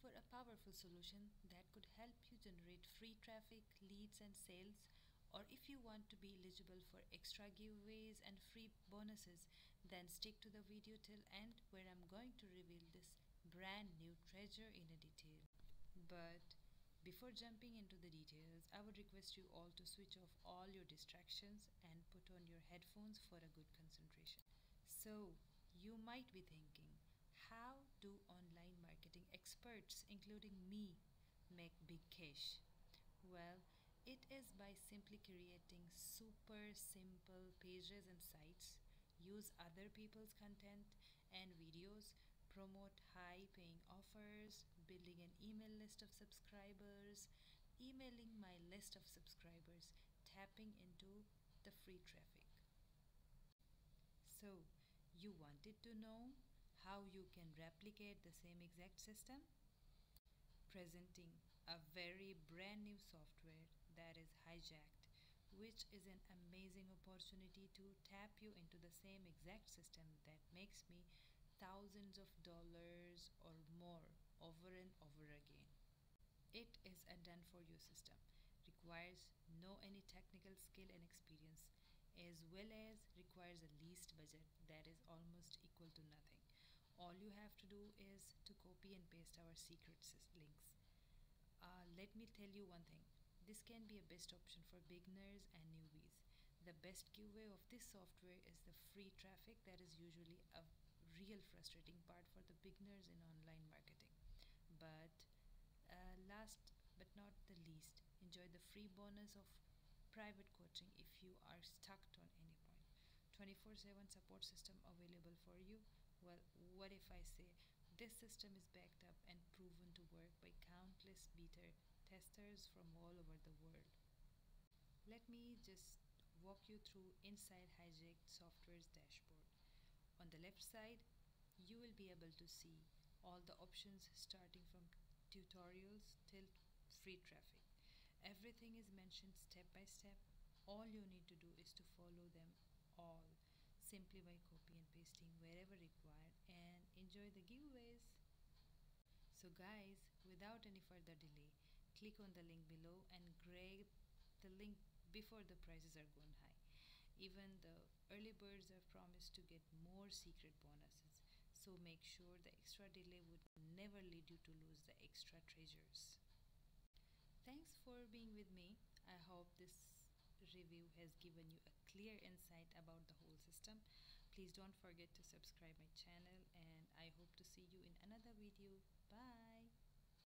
for a powerful solution that could help you generate free traffic, leads, and sales? Or if you want to be eligible for extra giveaways and free bonuses, then stick to the video till end where I'm going to reveal this brand new treasure in a detail. But before jumping into the details, I would request you all to switch off all your distractions and put on your headphones for a good concentration. So, you might be thinking, how experts, including me, make big cash? Well, it is by simply creating super simple pages and sites, use other people's content and videos promote high paying offers, building an email list of subscribers, emailing my list of subscribers, tapping into the free traffic. So, you wanted to know how you can replicate the same exact system? Presenting a very brand new software that is Hijack'd, which is an amazing opportunity to tap you into the same exact system that makes me thousands of dollars or more over and over again. It is a done for you system, requires no any technical skill and experience, as well as requires a least budget that is almost equal to nothing. All you have to do is to copy and paste our secret links. Uh, let me tell you one thing. This can be a best option for beginners and newbies. The best giveaway of this software is the free traffic that is usually a real frustrating part for the beginners in online marketing. But uh, last but not the least, enjoy the free bonus of private coaching if you are stuck on any point. 24 7 support system available for you. Well, what if I say this system is backed up and proven to work by countless beta testers from all over the world? Let me just walk you through Inside Hijack'd Software's dashboard. On the left side, you will be able to see all the options starting from tutorials till free traffic. Everything is mentioned step by step. All you need to do is to follow them all simply by copy and pasting wherever required and enjoy the giveaways. So guys, without any further delay, click on the link below and grab the link before the prices are going high. Even the early birds have promised to get more secret bonuses, so make sure the extra delay would never lead you to lose the extra treasures. Thanks for being with me. I hope this has given you a clear insight about the whole system. Please don't forget to subscribe my channel and I hope to see you in another video. Bye!